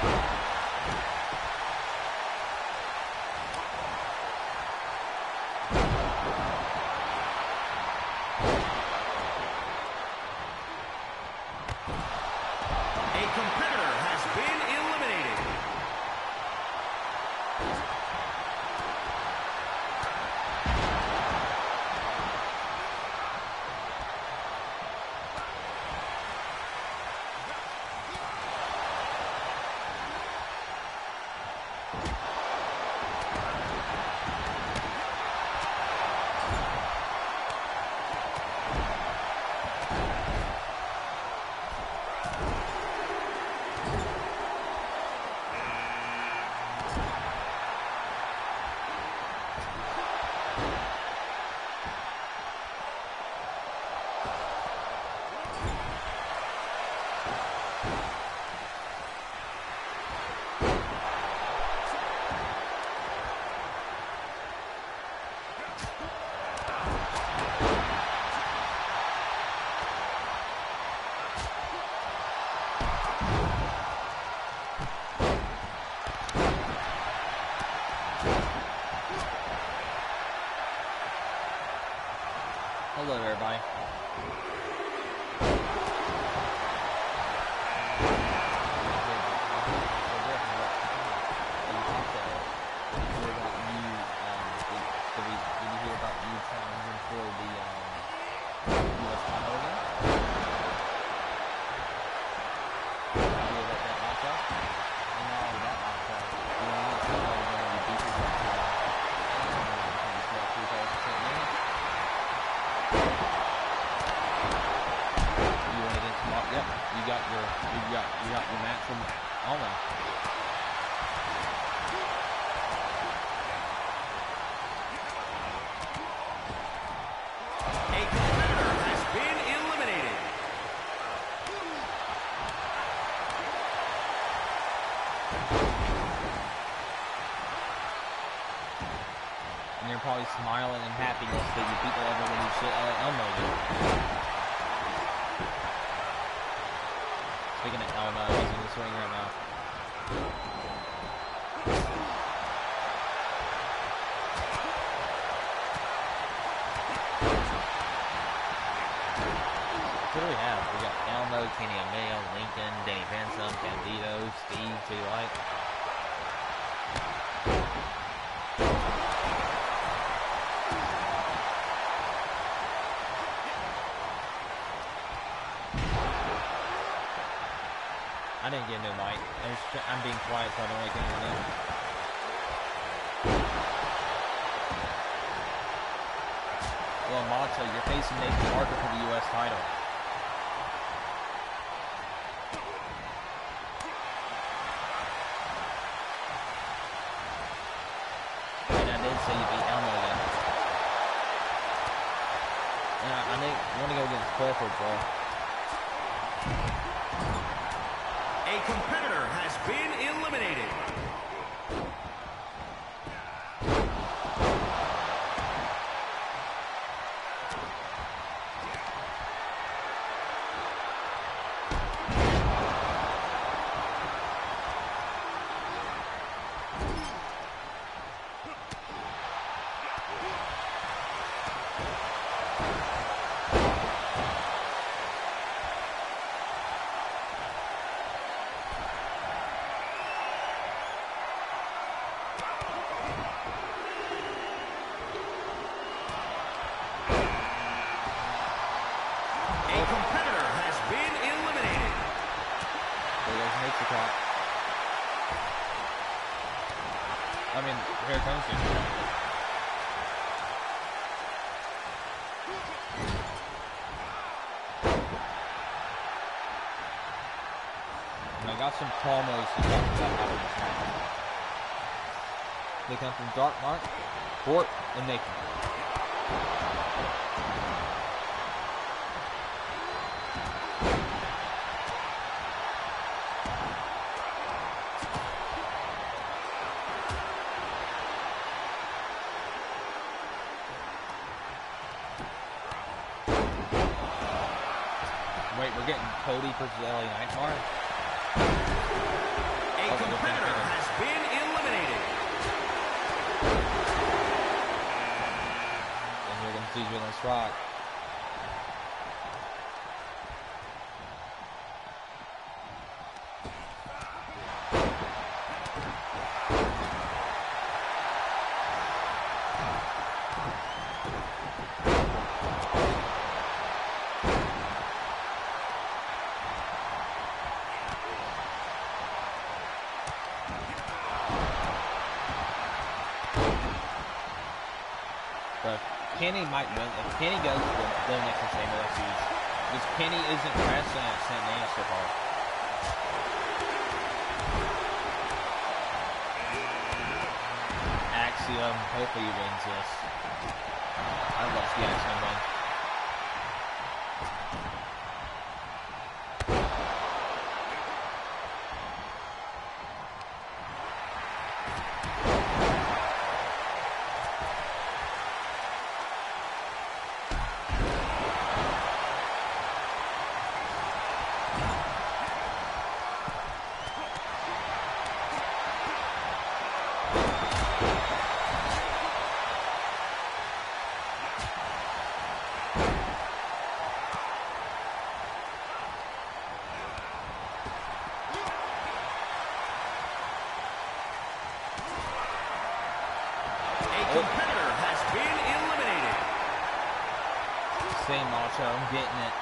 Hello, smiling in happiness that you people ever when you shit uh, Elmo you. I didn't get new mic. I'm being quiet so I don't wake anyone up. Well, Macho, you're facing Nathan Parker for the U.S. title. And I did say you beat Elmo again. And I, I think want to go against Clifford, bro. Competitor has been eliminated. A competitor has been eliminated. There goes Nature Talk. I mean, Talk. And I got some this match. They come from Mark, Fort, and Nathan. Cody versus LA Nightmare? A Okay, competitor has been eliminated. And here comes DJ Let's Rock. Kenny might win. If Kenny goes to the Dominic Casino, that's huge. Because Kenny isn't wrestling at St. Anne's so far. Axiom, hopefully he wins this. I'd love to see Axiom win. Same Macho, I'm getting it.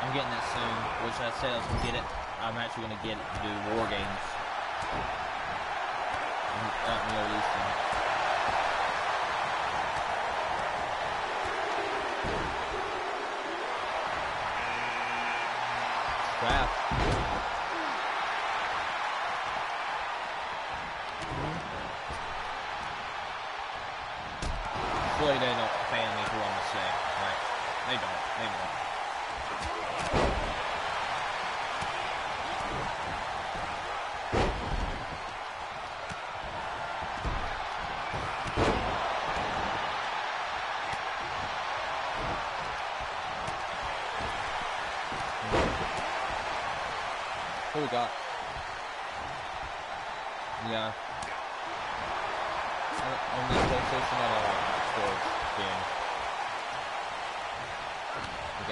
I'm getting it soon, which I said I was gonna get it. I'm actually gonna get it to do War Games. At Middle Eastern. Crap. Clearly they don't fan me who I'm gonna say. Right. They don't. They don't. Yeah. Uh, Only PlayStation and uh, game.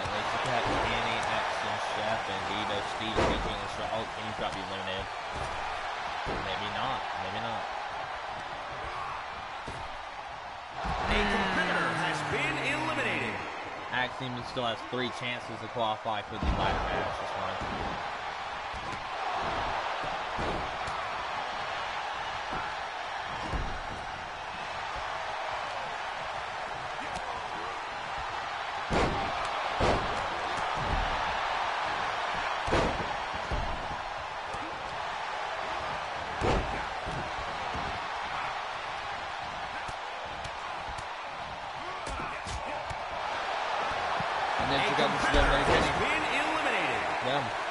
Laser Cat, Annie, Action, Chef, Steve, PG, and Str- Oh, and he's got to be eliminated. Maybe not. Maybe not. A competitor has been eliminated. Axiom still has three chances to qualify for the ladder match this. Cubs don't make any. Been eliminated. Yeah.